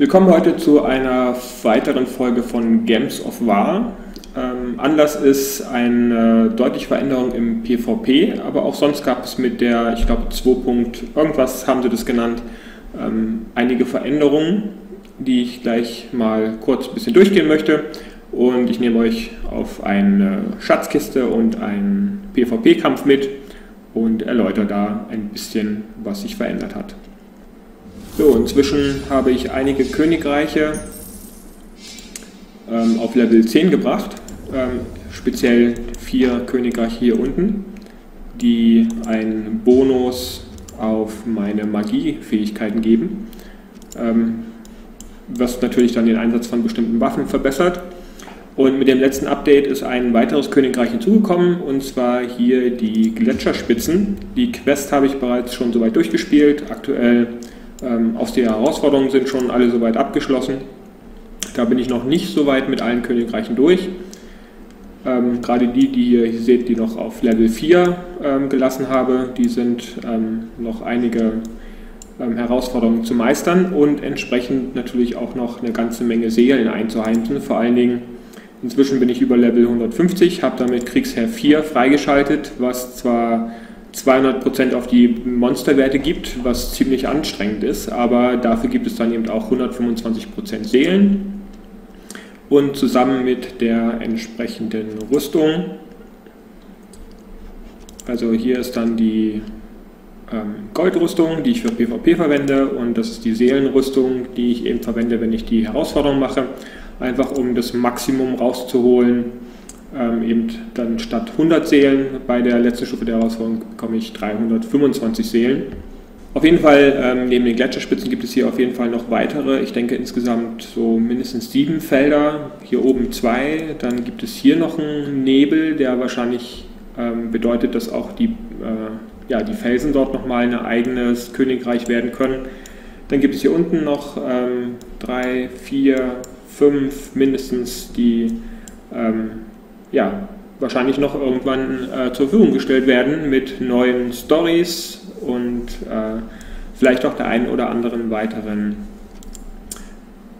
Willkommen heute zu einer weiteren Folge von Games of War. Ähm, Anlass ist eine deutliche Veränderung im PvP, aber auch sonst gab es mit der, ich glaube 2. irgendwas haben sie das genannt, ähm, einige Veränderungen, die ich gleich mal kurz ein bisschen durchgehen möchte. Und ich nehme euch auf eine Schatzkiste und einen PvP-Kampf mit und erläutere da ein bisschen, was sich verändert hat. So, inzwischen habe ich einige Königreiche ähm, auf Level 10 gebracht, ähm, speziell vier Königreiche hier unten, die einen Bonus auf meine Magiefähigkeiten geben, ähm, was natürlich dann den Einsatz von bestimmten Waffen verbessert. Und mit dem letzten Update ist ein weiteres Königreich hinzugekommen, und zwar hier die Gletscherspitzen. Die Quest habe ich bereits schon soweit durchgespielt. Aktuell ähm, aus der Herausforderungen sind schon alle soweit abgeschlossen. Da bin ich noch nicht so weit mit allen Königreichen durch. Ähm, gerade die, die ihr hier seht, die noch auf Level 4 ähm, gelassen habe, die sind ähm, noch einige ähm, Herausforderungen zu meistern und entsprechend natürlich auch noch eine ganze Menge Seelen einzuheimsen. Vor allen Dingen, inzwischen bin ich über Level 150, habe damit Kriegsherr 4 freigeschaltet, was zwar 200% auf die Monsterwerte gibt, was ziemlich anstrengend ist, aber dafür gibt es dann eben auch 125% Seelen und zusammen mit der entsprechenden Rüstung. Also hier ist dann die ähm, Goldrüstung, die ich für PvP verwende und das ist die Seelenrüstung, die ich eben verwende, wenn ich die Herausforderung mache, einfach um das Maximum rauszuholen. Ähm, eben dann statt 100 Seelen bei der letzten Stufe der Herausforderung bekomme ich 325 Seelen. Auf jeden Fall, ähm, neben den Gletscherspitzen gibt es hier auf jeden Fall noch weitere. Ich denke insgesamt so mindestens sieben Felder. Hier oben zwei. Dann gibt es hier noch einen Nebel, der wahrscheinlich ähm, bedeutet, dass auch die, äh, ja, die Felsen dort nochmal ein eigenes Königreich werden können. Dann gibt es hier unten noch ähm, drei, vier, fünf mindestens, die ähm, ja, wahrscheinlich noch irgendwann äh, zur Verfügung gestellt werden mit neuen Stories, und äh, vielleicht auch der einen oder anderen weiteren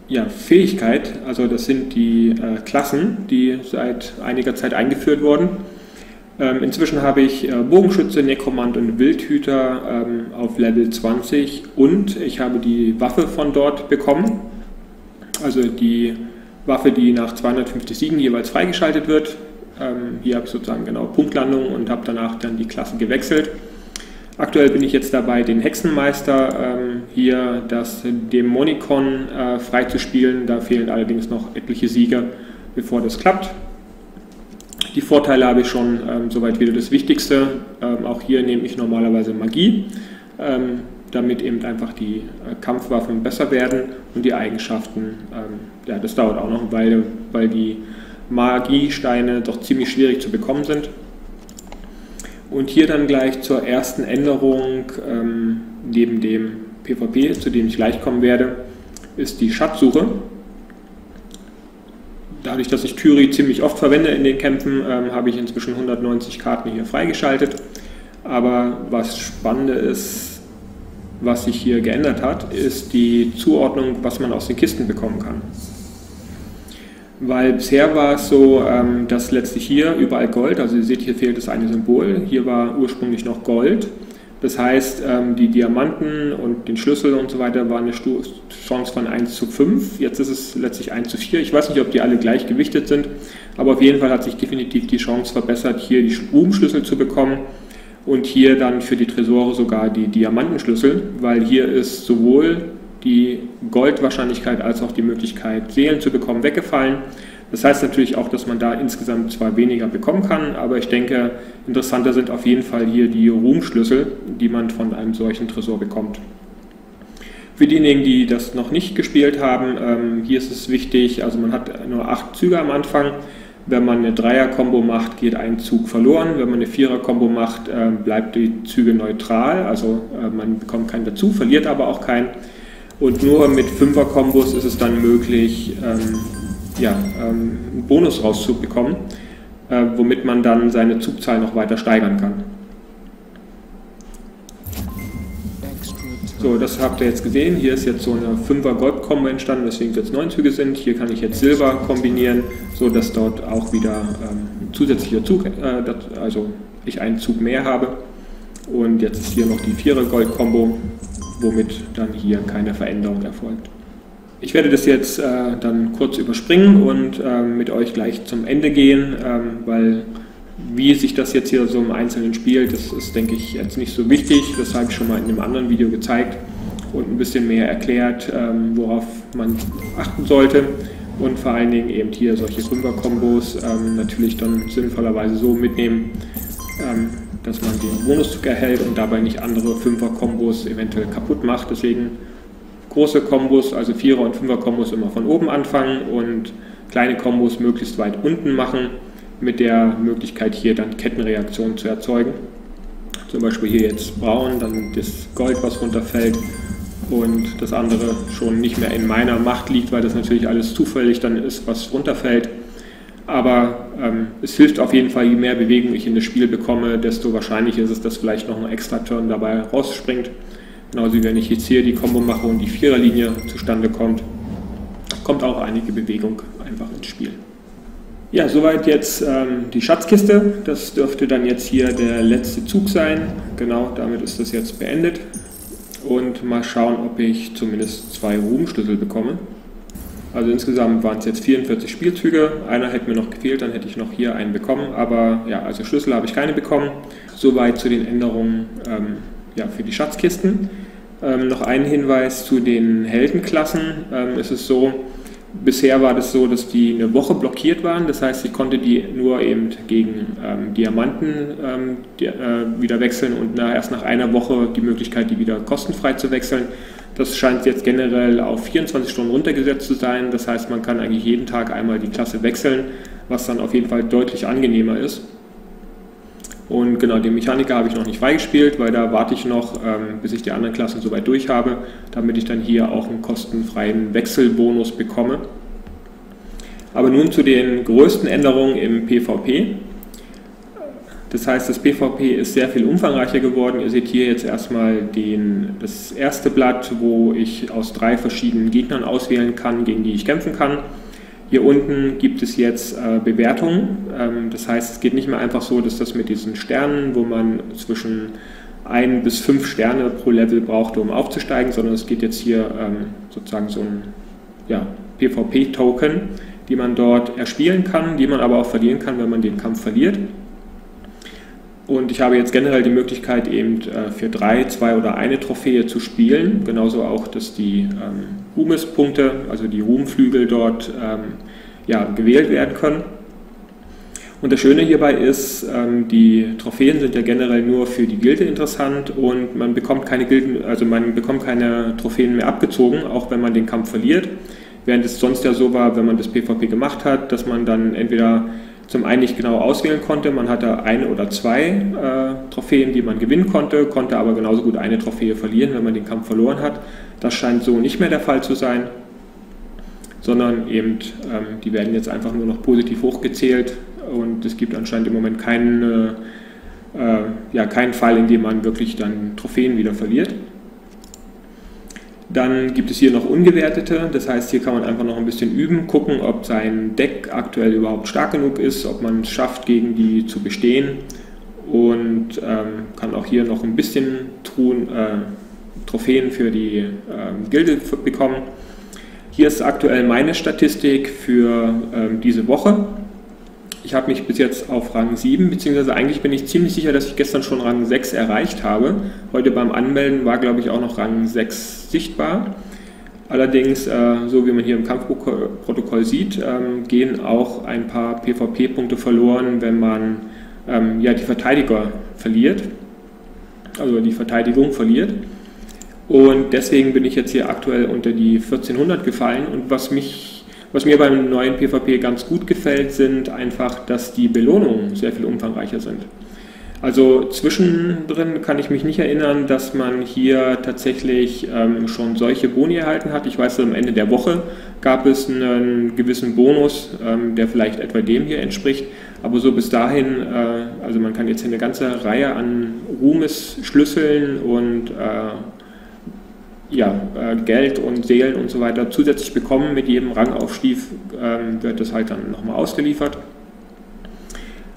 ja, Fähigkeit. Also das sind die äh, Klassen, die seit einiger Zeit eingeführt wurden. Ähm, inzwischen habe ich äh, Bogenschütze, Nekromant und Wildhüter ähm, auf Level 20 und ich habe die Waffe von dort bekommen. Also die Waffe, die nach 250 Siegen jeweils freigeschaltet wird. Ähm, hier habe ich sozusagen genau Punktlandung und habe danach dann die Klasse gewechselt. Aktuell bin ich jetzt dabei, den Hexenmeister ähm, hier das Dämonikon äh, freizuspielen. Da fehlen allerdings noch etliche Siege, bevor das klappt. Die Vorteile habe ich schon ähm, soweit wieder das Wichtigste. Ähm, auch hier nehme ich normalerweise Magie, ähm, damit eben einfach die äh, Kampfwaffen besser werden und die Eigenschaften, ähm, ja, das dauert auch noch eine Weile, weil die Magiesteine doch ziemlich schwierig zu bekommen sind. Und hier dann gleich zur ersten Änderung ähm, neben dem PvP, zu dem ich gleich kommen werde, ist die Schatzsuche. Dadurch, dass ich Kyrie ziemlich oft verwende in den Kämpfen, ähm, habe ich inzwischen 190 Karten hier freigeschaltet. Aber was spannend ist, was sich hier geändert hat, ist die Zuordnung, was man aus den Kisten bekommen kann weil bisher war es so, ähm, dass letztlich hier überall Gold, also ihr seht, hier fehlt das eine Symbol, hier war ursprünglich noch Gold. Das heißt, ähm, die Diamanten und den Schlüssel und so weiter waren eine Chance von 1 zu 5. Jetzt ist es letztlich 1 zu 4. Ich weiß nicht, ob die alle gleich gewichtet sind, aber auf jeden Fall hat sich definitiv die Chance verbessert, hier die Ruhmschlüssel zu bekommen und hier dann für die Tresore sogar die Diamantenschlüssel, weil hier ist sowohl die Goldwahrscheinlichkeit als auch die Möglichkeit, Seelen zu bekommen, weggefallen. Das heißt natürlich auch, dass man da insgesamt zwar weniger bekommen kann, aber ich denke, interessanter sind auf jeden Fall hier die Ruhmschlüssel, die man von einem solchen Tresor bekommt. Für diejenigen, die das noch nicht gespielt haben, ähm, hier ist es wichtig, also man hat nur acht Züge am Anfang. Wenn man eine Dreier-Kombo macht, geht ein Zug verloren. Wenn man eine Vierer-Kombo macht, äh, bleibt die Züge neutral, also äh, man bekommt keinen dazu, verliert aber auch keinen. Und nur mit Fünfer-Kombos ist es dann möglich, ähm, ja, ähm, einen Bonus rauszubekommen, äh, womit man dann seine Zugzahl noch weiter steigern kann. So, das habt ihr jetzt gesehen. Hier ist jetzt so eine 5er Gold-Kombo entstanden, weswegen es jetzt 9 Züge sind. Hier kann ich jetzt Silber kombinieren, sodass dort auch wieder ähm, ein zusätzlicher Zug, äh, also ich einen Zug mehr habe. Und jetzt ist hier noch die 4er Gold-Kombo, womit dann hier keine Veränderung erfolgt. Ich werde das jetzt äh, dann kurz überspringen und äh, mit euch gleich zum Ende gehen, ähm, weil wie sich das jetzt hier so im Einzelnen spielt, das ist, denke ich, jetzt nicht so wichtig. Das habe ich schon mal in einem anderen Video gezeigt und ein bisschen mehr erklärt, ähm, worauf man achten sollte. Und vor allen Dingen eben hier solche Fünfer-Kombos ähm, natürlich dann sinnvollerweise so mitnehmen, ähm, dass man den Bonuszug erhält und dabei nicht andere Fünfer-Kombos eventuell kaputt macht. Deswegen große Kombos, also Vierer- und Fünfer-Kombos immer von oben anfangen und kleine Kombos möglichst weit unten machen mit der Möglichkeit hier dann Kettenreaktionen zu erzeugen. Zum Beispiel hier jetzt braun, dann das Gold, was runterfällt und das andere schon nicht mehr in meiner Macht liegt, weil das natürlich alles zufällig dann ist, was runterfällt. Aber ähm, es hilft auf jeden Fall, je mehr Bewegung ich in das Spiel bekomme, desto wahrscheinlicher ist es, dass vielleicht noch ein extra Turn dabei rausspringt. Genauso wie wenn ich jetzt hier die Combo mache und die Viererlinie zustande kommt, kommt auch einige Bewegung einfach ins Spiel. Ja, soweit jetzt ähm, die Schatzkiste. Das dürfte dann jetzt hier der letzte Zug sein. Genau, damit ist das jetzt beendet. Und mal schauen, ob ich zumindest zwei Ruhmschlüssel bekomme. Also insgesamt waren es jetzt 44 Spielzüge. Einer hätte mir noch gefehlt, dann hätte ich noch hier einen bekommen. Aber ja, also Schlüssel habe ich keine bekommen. Soweit zu den Änderungen ähm, ja, für die Schatzkisten. Ähm, noch ein Hinweis zu den Heldenklassen. Ähm, ist so, Bisher war das so, dass die eine Woche blockiert waren, das heißt, ich konnte die nur eben gegen ähm, Diamanten ähm, die, äh, wieder wechseln und nach, erst nach einer Woche die Möglichkeit, die wieder kostenfrei zu wechseln. Das scheint jetzt generell auf 24 Stunden runtergesetzt zu sein, das heißt, man kann eigentlich jeden Tag einmal die Klasse wechseln, was dann auf jeden Fall deutlich angenehmer ist. Und genau, den Mechaniker habe ich noch nicht freigespielt, weil da warte ich noch, ähm, bis ich die anderen Klassen soweit durch habe, damit ich dann hier auch einen kostenfreien Wechselbonus bekomme. Aber nun zu den größten Änderungen im PvP. Das heißt, das PvP ist sehr viel umfangreicher geworden. Ihr seht hier jetzt erstmal den, das erste Blatt, wo ich aus drei verschiedenen Gegnern auswählen kann, gegen die ich kämpfen kann. Hier unten gibt es jetzt äh, Bewertungen. Ähm, das heißt, es geht nicht mehr einfach so, dass das mit diesen Sternen, wo man zwischen ein bis fünf Sterne pro Level brauchte, um aufzusteigen, sondern es geht jetzt hier ähm, sozusagen so ein ja, PvP-Token, die man dort erspielen kann, die man aber auch verlieren kann, wenn man den Kampf verliert. Und ich habe jetzt generell die Möglichkeit, eben äh, für drei, zwei oder eine Trophäe zu spielen. Genauso auch, dass die ähm, Ruhmespunkte, also die Ruhmflügel dort ähm, ja, gewählt werden können. Und das Schöne hierbei ist, ähm, die Trophäen sind ja generell nur für die Gilde interessant und man bekommt keine Gilden, also man bekommt keine Trophäen mehr abgezogen, auch wenn man den Kampf verliert. Während es sonst ja so war, wenn man das PvP gemacht hat, dass man dann entweder zum einen nicht genau auswählen konnte. Man hatte eine oder zwei äh, Trophäen, die man gewinnen konnte, konnte aber genauso gut eine Trophäe verlieren, wenn man den Kampf verloren hat. Das scheint so nicht mehr der Fall zu sein, sondern eben ähm, die werden jetzt einfach nur noch positiv hochgezählt und es gibt anscheinend im Moment keinen, äh, ja, keinen Fall, in dem man wirklich dann Trophäen wieder verliert. Dann gibt es hier noch ungewertete, das heißt, hier kann man einfach noch ein bisschen üben, gucken, ob sein Deck aktuell überhaupt stark genug ist, ob man es schafft, gegen die zu bestehen und ähm, kann auch hier noch ein bisschen tun, äh, Trophäen für die äh, Gilde bekommen. Hier ist aktuell meine Statistik für äh, diese Woche. Ich habe mich bis jetzt auf Rang 7, beziehungsweise eigentlich bin ich ziemlich sicher, dass ich gestern schon Rang 6 erreicht habe. Heute beim Anmelden war, glaube ich, auch noch Rang 6 sichtbar. Allerdings, äh, so wie man hier im Kampfprotokoll sieht, ähm, gehen auch ein paar PvP-Punkte verloren, wenn man ähm, ja, die Verteidiger verliert, also die Verteidigung verliert. Und deswegen bin ich jetzt hier aktuell unter die 1400 gefallen. Und was mich was mir beim neuen PvP ganz gut gefällt, sind einfach, dass die Belohnungen sehr viel umfangreicher sind. Also zwischendrin kann ich mich nicht erinnern, dass man hier tatsächlich ähm, schon solche Boni erhalten hat. Ich weiß, am Ende der Woche gab es einen gewissen Bonus, ähm, der vielleicht etwa dem hier entspricht. Aber so bis dahin, äh, also man kann jetzt hier eine ganze Reihe an Ruhmesschlüsseln und äh, ja, äh, Geld und Seelen und so weiter zusätzlich bekommen. Mit jedem Rangaufstieg ähm, wird das halt dann nochmal ausgeliefert.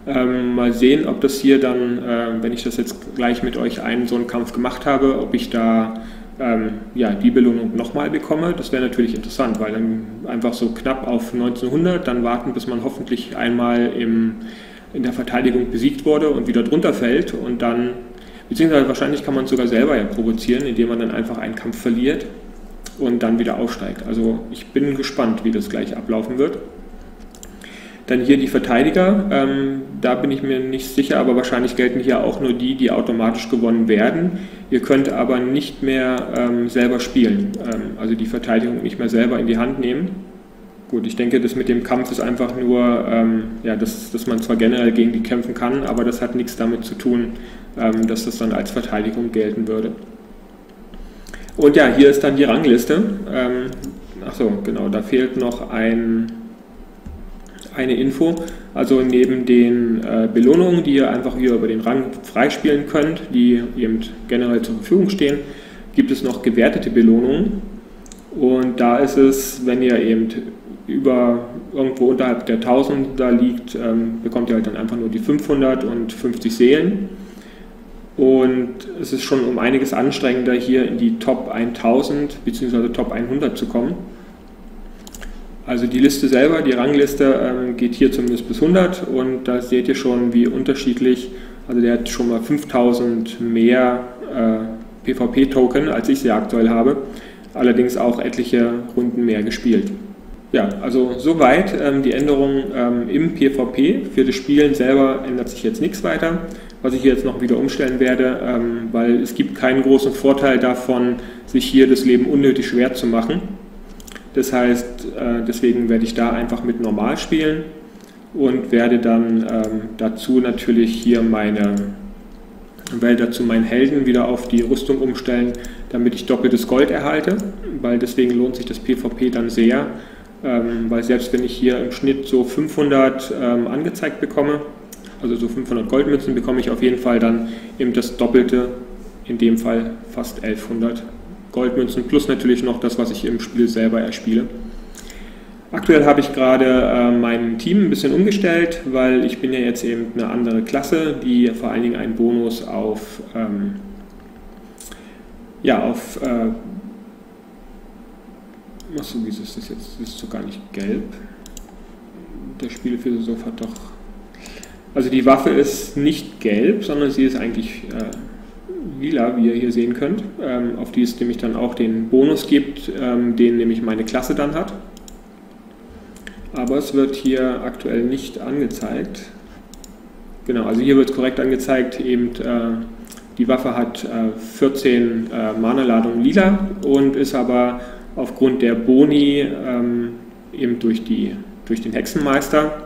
Ähm, mal sehen, ob das hier dann, äh, wenn ich das jetzt gleich mit euch einen so einen Kampf gemacht habe, ob ich da ähm, ja, die Belohnung nochmal bekomme. Das wäre natürlich interessant, weil dann einfach so knapp auf 1900, dann warten, bis man hoffentlich einmal im, in der Verteidigung besiegt wurde und wieder drunter fällt und dann, beziehungsweise wahrscheinlich kann man es sogar selber ja provozieren, indem man dann einfach einen Kampf verliert und dann wieder aufsteigt. Also ich bin gespannt, wie das gleich ablaufen wird. Dann hier die Verteidiger, ähm, da bin ich mir nicht sicher, aber wahrscheinlich gelten hier auch nur die, die automatisch gewonnen werden. Ihr könnt aber nicht mehr ähm, selber spielen, ähm, also die Verteidigung nicht mehr selber in die Hand nehmen. Gut, ich denke, das mit dem Kampf ist einfach nur, ähm, ja, dass, dass man zwar generell gegen die kämpfen kann, aber das hat nichts damit zu tun, ähm, dass das dann als Verteidigung gelten würde. Und ja, hier ist dann die Rangliste. Ähm, Achso, genau, da fehlt noch ein eine Info. Also neben den äh, Belohnungen, die ihr einfach hier über den Rang freispielen könnt, die eben generell zur Verfügung stehen, gibt es noch gewertete Belohnungen. Und da ist es, wenn ihr eben über irgendwo unterhalb der 1000 da liegt, ähm, bekommt ihr halt dann einfach nur die 500 und 50 Seelen. Und es ist schon um einiges anstrengender, hier in die Top 1000 bzw. Top 100 zu kommen. Also die Liste selber, die Rangliste ähm, geht hier zumindest bis 100 und da seht ihr schon, wie unterschiedlich, also der hat schon mal 5000 mehr äh, PvP-Token, als ich sie aktuell habe, allerdings auch etliche Runden mehr gespielt. Ja, also soweit ähm, die Änderungen ähm, im PvP. Für das Spielen selber ändert sich jetzt nichts weiter, was ich jetzt noch wieder umstellen werde, ähm, weil es gibt keinen großen Vorteil davon, sich hier das Leben unnötig schwer zu machen. Das heißt, äh, deswegen werde ich da einfach mit normal spielen und werde dann ähm, dazu natürlich hier meine, werde dazu meinen Helden wieder auf die Rüstung umstellen, damit ich doppeltes Gold erhalte, weil deswegen lohnt sich das PvP dann sehr, ähm, weil selbst wenn ich hier im Schnitt so 500 ähm, angezeigt bekomme, also so 500 Goldmünzen, bekomme ich auf jeden Fall dann eben das Doppelte, in dem Fall fast 1100 Goldmünzen plus natürlich noch das, was ich im Spiel selber erspiele. Aktuell habe ich gerade äh, mein Team ein bisschen umgestellt, weil ich bin ja jetzt eben eine andere Klasse, die vor allen Dingen einen Bonus auf, ähm, ja, auf, äh, achso, wie ist das jetzt? Das ist so gar nicht gelb. Der Spielphilosoph hat doch, also die Waffe ist nicht gelb, sondern sie ist eigentlich äh, lila, wie ihr hier sehen könnt, ähm, auf die es nämlich dann auch den Bonus gibt, ähm, den nämlich meine Klasse dann hat. Aber es wird hier aktuell nicht angezeigt. Genau, also hier wird es korrekt angezeigt, eben äh, die Waffe hat äh, 14 äh, Mana-Ladungen lila und ist aber aufgrund der Boni ähm, eben durch, die, durch den Hexenmeister,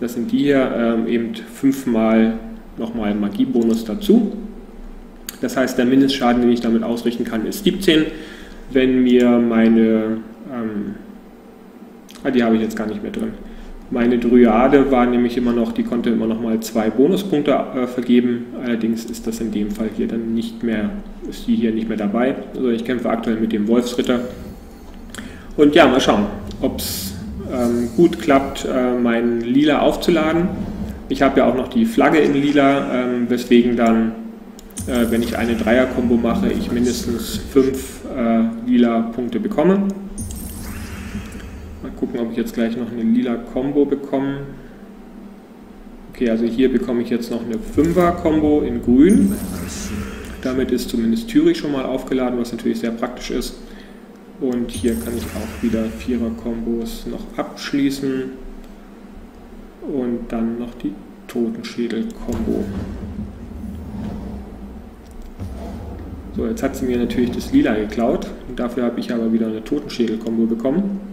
das sind die hier, ähm, eben fünfmal nochmal Magiebonus dazu. Das heißt, der Mindestschaden, den ich damit ausrichten kann, ist 17. Wenn mir meine, ähm, ah, die habe ich jetzt gar nicht mehr drin. Meine Dryade war nämlich immer noch, die konnte immer noch mal zwei Bonuspunkte äh, vergeben. Allerdings ist das in dem Fall hier dann nicht mehr, ist die hier nicht mehr dabei. Also ich kämpfe aktuell mit dem Wolfsritter. Und ja, mal schauen, ob es ähm, gut klappt, äh, meinen Lila aufzuladen. Ich habe ja auch noch die Flagge in Lila, ähm, weswegen dann äh, wenn ich eine Dreier-Kombo mache, ich mindestens fünf äh, lila Punkte bekomme. Gucken, ob ich jetzt gleich noch eine lila Combo bekomme. Okay, also hier bekomme ich jetzt noch eine Fünfer-Kombo in grün. Damit ist zumindest Thürig schon mal aufgeladen, was natürlich sehr praktisch ist. Und hier kann ich auch wieder Vierer-Kombos noch abschließen. Und dann noch die Totenschädel-Kombo. So, jetzt hat sie mir natürlich das Lila geklaut und dafür habe ich aber wieder eine Totenschädel-Kombo bekommen.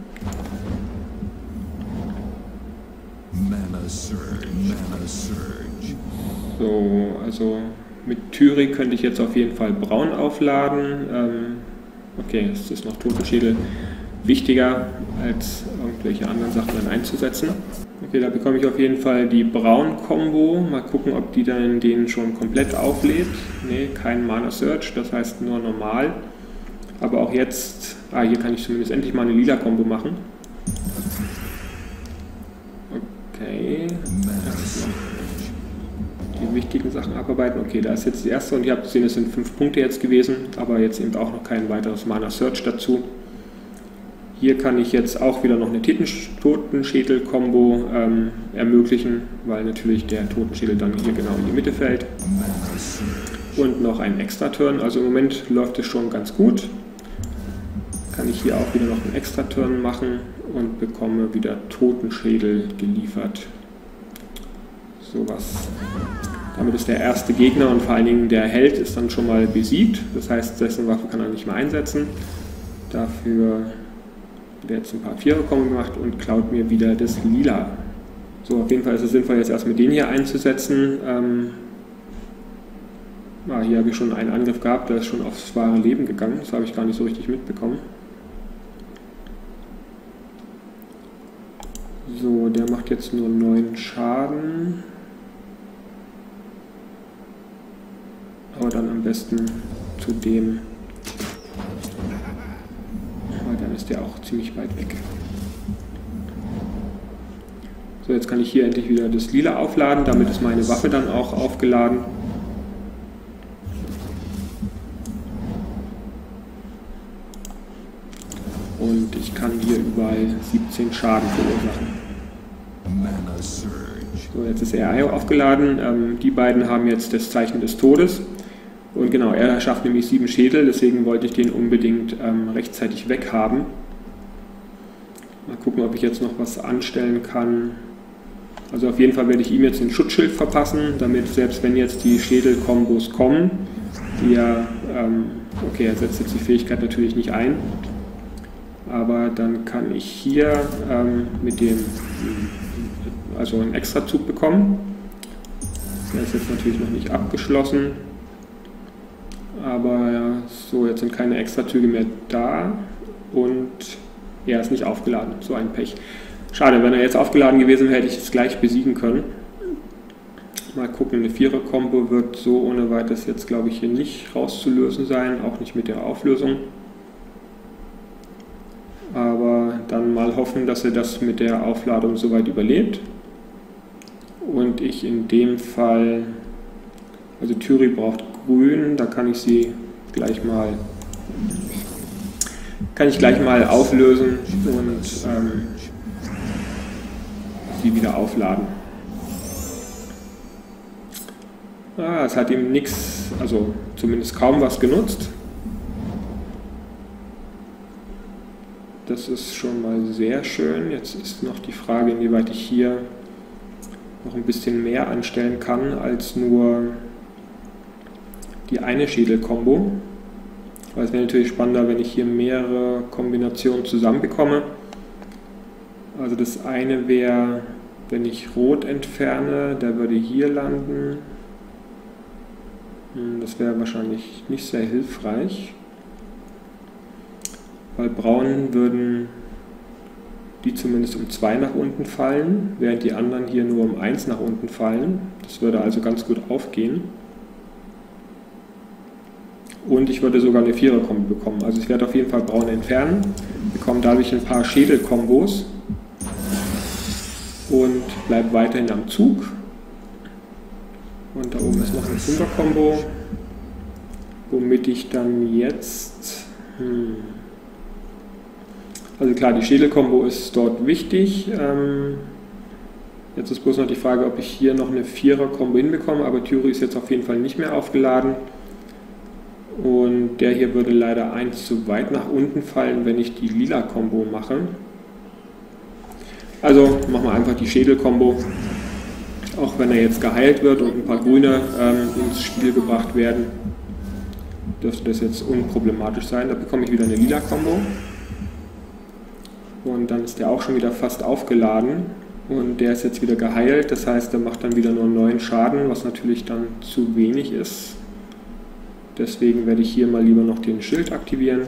So, also mit Thürig könnte ich jetzt auf jeden Fall braun aufladen. Ähm, okay, es ist noch Totenschädel wichtiger, als irgendwelche anderen Sachen dann einzusetzen. Okay, da bekomme ich auf jeden Fall die Braun-Kombo. Mal gucken, ob die dann den schon komplett auflädt. Ne, kein Mana Search, das heißt nur normal. Aber auch jetzt, ah, hier kann ich zumindest endlich mal eine lila Combo machen. Okay. Die wichtigen Sachen abarbeiten. Okay, da ist jetzt die erste und ihr habt gesehen, es sind fünf Punkte jetzt gewesen, aber jetzt eben auch noch kein weiteres Mana Search dazu. Hier kann ich jetzt auch wieder noch eine Totenschädel-Kombo ähm, ermöglichen, weil natürlich der Totenschädel dann hier genau in die Mitte fällt. Und noch ein Extra-Turn, also im Moment läuft es schon ganz gut. Kann ich hier auch wieder noch einen Extra-Turn machen und bekomme wieder Totenschädel geliefert. Sowas. Damit ist der erste Gegner und vor allen Dingen der Held ist dann schon mal besiegt. Das heißt, dessen Waffe kann er nicht mehr einsetzen. Dafür der jetzt ein paar Vierer kommen gemacht und klaut mir wieder das Lila. So, auf jeden Fall ist es sinnvoll, jetzt erstmal den hier einzusetzen. Ähm, ah, hier habe ich schon einen Angriff gehabt, der ist schon aufs wahre Leben gegangen. Das habe ich gar nicht so richtig mitbekommen. So, der macht jetzt nur 9 Schaden. Aber dann am besten zu dem ist der auch ziemlich weit weg. So, jetzt kann ich hier endlich wieder das Lila aufladen, damit ist meine Waffe dann auch aufgeladen. Und ich kann hier überall 17 Schaden verursachen. So, jetzt ist er aufgeladen. Ähm, die beiden haben jetzt das Zeichen des Todes. Und genau, er schafft nämlich sieben Schädel, deswegen wollte ich den unbedingt ähm, rechtzeitig weghaben. Mal gucken, ob ich jetzt noch was anstellen kann. Also auf jeden Fall werde ich ihm jetzt ein Schutzschild verpassen, damit selbst wenn jetzt die Schädelkombos kommen, die ja, ähm, okay, er setzt jetzt die Fähigkeit natürlich nicht ein, aber dann kann ich hier ähm, mit dem, also einen Extrazug bekommen. Der ist jetzt natürlich noch nicht abgeschlossen. Aber ja, so, jetzt sind keine Extrazüge mehr da und er ist nicht aufgeladen. So ein Pech. Schade, wenn er jetzt aufgeladen gewesen wäre, hätte ich es gleich besiegen können. Mal gucken, eine Vierer-Kombo wird so ohne weiteres jetzt, glaube ich, hier nicht rauszulösen sein, auch nicht mit der Auflösung. Aber dann mal hoffen, dass er das mit der Aufladung soweit überlebt. Und ich in dem Fall, also Thüri braucht grün, da kann ich sie gleich mal kann ich gleich mal auflösen und ähm, sie wieder aufladen. Ah, es hat ihm nichts, also zumindest kaum was genutzt. Das ist schon mal sehr schön. Jetzt ist noch die Frage, inwieweit ich hier noch ein bisschen mehr anstellen kann als nur die eine Schädelkombo. Es wäre natürlich spannender, wenn ich hier mehrere Kombinationen zusammenbekomme. Also das eine wäre, wenn ich Rot entferne, der würde hier landen. Hm, das wäre wahrscheinlich nicht sehr hilfreich. Bei Braun würden die zumindest um 2 nach unten fallen, während die anderen hier nur um 1 nach unten fallen. Das würde also ganz gut aufgehen und ich würde sogar eine Vierer-Kombi bekommen. Also ich werde auf jeden Fall braun entfernen, bekomme dadurch ein paar Schädelkombos und bleibe weiterhin am Zug. Und da oben ist noch eine Fünfer-Kombo, womit ich dann jetzt... Hm, also klar, die Schädelkombo ist dort wichtig. Ähm, jetzt ist bloß noch die Frage, ob ich hier noch eine Vierer-Kombo hinbekomme, aber Thüri ist jetzt auf jeden Fall nicht mehr aufgeladen. Und der hier würde leider eins zu weit nach unten fallen, wenn ich die lila Combo mache. Also machen wir einfach die Schädel-Kombo. Auch wenn er jetzt geheilt wird und ein paar Grüne ähm, ins Spiel gebracht werden, dürfte das jetzt unproblematisch sein. Da bekomme ich wieder eine lila Combo. Und dann ist der auch schon wieder fast aufgeladen. Und der ist jetzt wieder geheilt. Das heißt, der macht dann wieder nur 9 Schaden, was natürlich dann zu wenig ist. Deswegen werde ich hier mal lieber noch den Schild aktivieren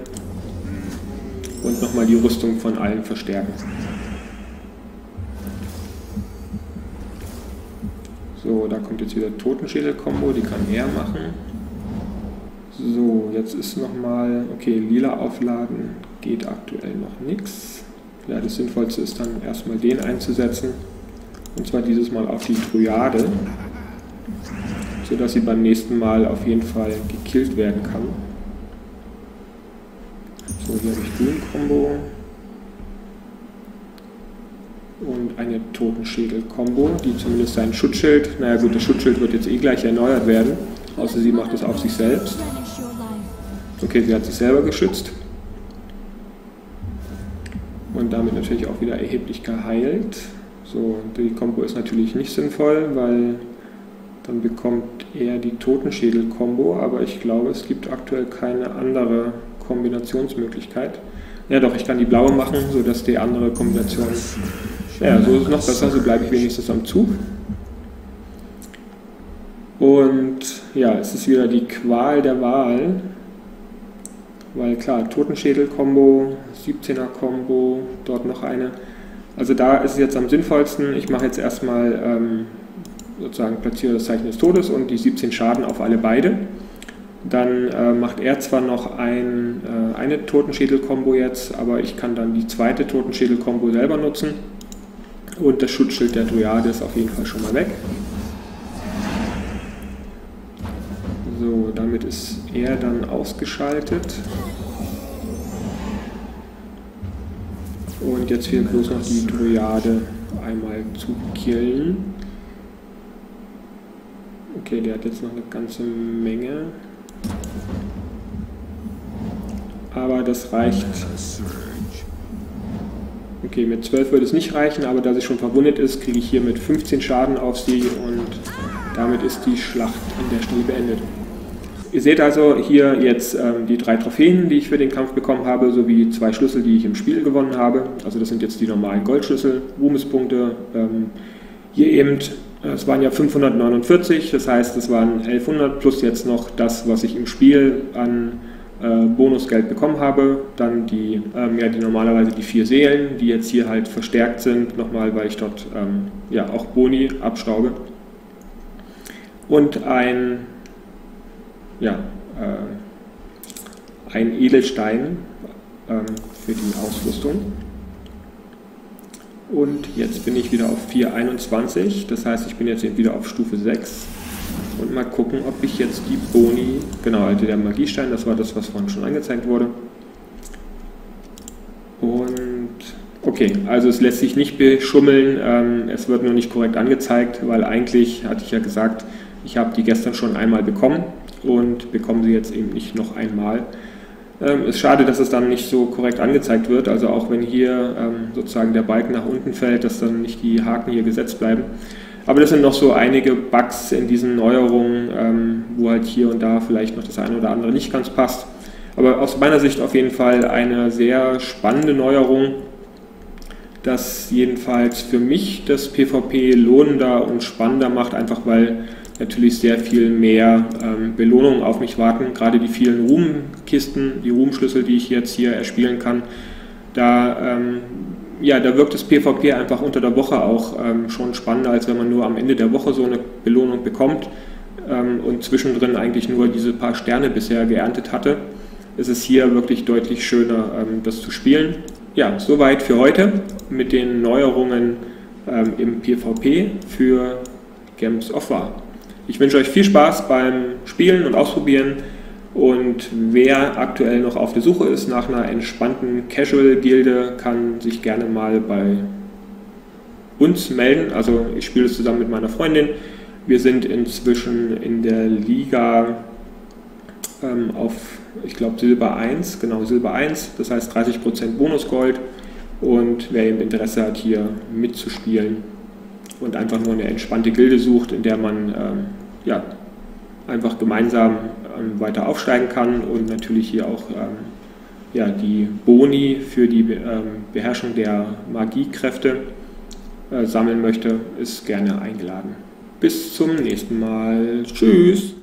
und nochmal die Rüstung von allen verstärken. So, da kommt jetzt wieder Totenschädel-Kombo, die kann er machen. So, jetzt ist nochmal, okay, lila aufladen geht aktuell noch nichts. Ja, das Sinnvollste ist dann erstmal den einzusetzen. Und zwar dieses Mal auf die Dryade, sodass sie beim nächsten Mal auf jeden Fall gekillt werden kann. So, hier habe ich den Combo. Und eine Totenschädel-Kombo, die zumindest sein Schutzschild, naja gut, das Schutzschild wird jetzt eh gleich erneuert werden, außer sie macht es auf sich selbst. Okay, sie hat sich selber geschützt. Und damit natürlich auch wieder erheblich geheilt. So, die Kombo ist natürlich nicht sinnvoll, weil dann bekommt er die Totenschädel-Kombo, aber ich glaube, es gibt aktuell keine andere Kombinationsmöglichkeit. Ja doch, ich kann die blaue machen, sodass die andere Kombination... Ja, so ist es noch besser, so bleibe ich wenigstens am Zug. Und ja, es ist wieder die Qual der Wahl. Weil klar, Totenschädel-Kombo, 17er-Kombo, dort noch eine. Also da ist es jetzt am sinnvollsten. Ich mache jetzt erstmal ähm, sozusagen platziere das Zeichen des Todes und die 17 Schaden auf alle beide. Dann äh, macht er zwar noch ein, äh, eine Totenschädel-Kombo jetzt, aber ich kann dann die zweite Totenschädel-Kombo selber nutzen. Und das Schutzschild der Dryade ist auf jeden Fall schon mal weg. So, damit ist er dann ausgeschaltet. Und jetzt fehlt bloß noch die Dryade einmal zu killen. Okay, der hat jetzt noch eine ganze Menge. Aber das reicht. Okay, mit 12 würde es nicht reichen, aber da sie schon verwundet ist, kriege ich hier mit 15 Schaden auf sie und damit ist die Schlacht an der Stelle beendet. Ihr seht also hier jetzt ähm, die drei Trophäen, die ich für den Kampf bekommen habe, sowie zwei Schlüssel, die ich im Spiel gewonnen habe. Also das sind jetzt die normalen Goldschlüssel, Ruhmespunkte. Ähm, hier eben, es waren ja 549, das heißt es waren 1100 plus jetzt noch das, was ich im Spiel an äh, Bonusgeld bekommen habe. Dann die, ähm, ja, die normalerweise die vier Seelen, die jetzt hier halt verstärkt sind, nochmal, weil ich dort ähm, ja auch Boni abstaube. Und ein ja, äh, ein Edelstein ähm, für die Ausrüstung. Und jetzt bin ich wieder auf 421, das heißt, ich bin jetzt wieder auf Stufe 6. Und mal gucken, ob ich jetzt die Boni, genau, also der Magiestein, das war das, was vorhin schon angezeigt wurde. Und okay, also es lässt sich nicht beschummeln, ähm, es wird nur nicht korrekt angezeigt, weil eigentlich hatte ich ja gesagt, ich habe die gestern schon einmal bekommen und bekommen sie jetzt eben nicht noch einmal. Ähm, ist schade, dass es dann nicht so korrekt angezeigt wird, also auch wenn hier ähm, sozusagen der Balken nach unten fällt, dass dann nicht die Haken hier gesetzt bleiben. Aber das sind noch so einige Bugs in diesen Neuerungen, ähm, wo halt hier und da vielleicht noch das eine oder andere nicht ganz passt. Aber aus meiner Sicht auf jeden Fall eine sehr spannende Neuerung, das jedenfalls für mich das PvP lohnender und spannender macht, einfach weil natürlich sehr viel mehr ähm, Belohnungen auf mich warten. Gerade die vielen Ruhmkisten, die Ruhmschlüssel, die ich jetzt hier erspielen kann, da, ähm, ja, da wirkt das PvP einfach unter der Woche auch ähm, schon spannender, als wenn man nur am Ende der Woche so eine Belohnung bekommt ähm, und zwischendrin eigentlich nur diese paar Sterne bisher geerntet hatte. Es ist hier wirklich deutlich schöner, ähm, das zu spielen. Ja, soweit für heute mit den Neuerungen ähm, im PvP für Games of War. Ich wünsche euch viel Spaß beim Spielen und Ausprobieren. Und wer aktuell noch auf der Suche ist nach einer entspannten Casual-Gilde, kann sich gerne mal bei uns melden. Also ich spiele es zusammen mit meiner Freundin. Wir sind inzwischen in der Liga ähm, auf, ich glaube, Silber 1, genau Silber 1, das heißt 30% Bonusgold. Und wer eben Interesse hat, hier mitzuspielen, und einfach nur eine entspannte Gilde sucht, in der man ähm, ja, einfach gemeinsam ähm, weiter aufsteigen kann und natürlich hier auch ähm, ja, die Boni für die ähm, Beherrschung der Magiekräfte äh, sammeln möchte, ist gerne eingeladen. Bis zum nächsten Mal. Tschüss!